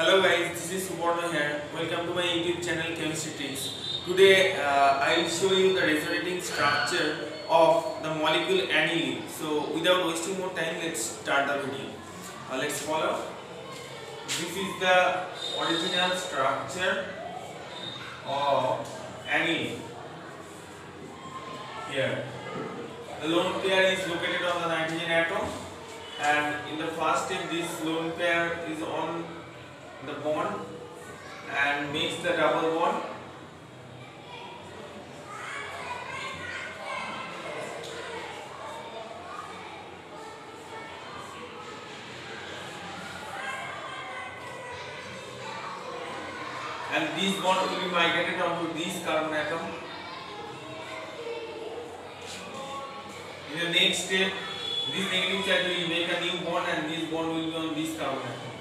Hello guys, this is Suborno here. Welcome to my YouTube channel Chemistry. Today uh, I will show you the resonating structure of the molecule aniline. So without wasting more time, let's start the video. Uh, let's follow. This is the original structure of aniline. Here, the lone pair is located on the nitrogen atom, and in the first step, this lone pair is on bond and makes the double bond and this bond will be migrated onto this carbon atom in the next step this negative charge will make a new bond and this bond will be on this carbon atom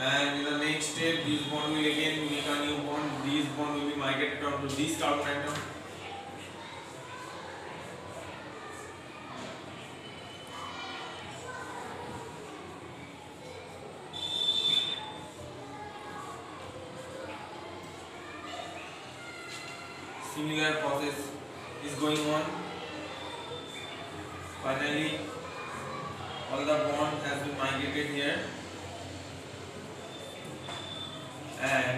and in the next step this bond will again make a new bond. This bond will be migrated onto this carbon atom similar process is going on. Finally all the bond has been migrated here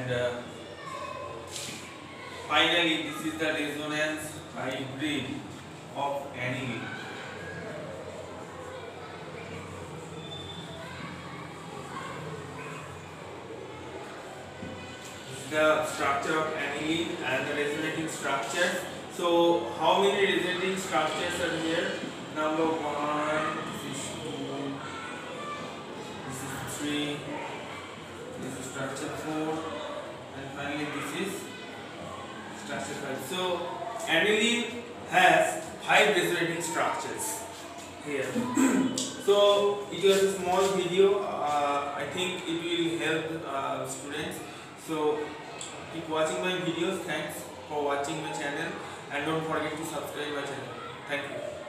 and uh, finally this is the resonance hybrid of is the structure of aniline and the resonating structure. So how many resonating structures are here number one this is two this is three this is structure 4 and finally this is 5 so aniline has five resonating structures here. So it was a small video. Uh, i think it will help uh, students. So keep watching my videos. Thanks for watching my channel. And don't forget to subscribe my channel. Thank you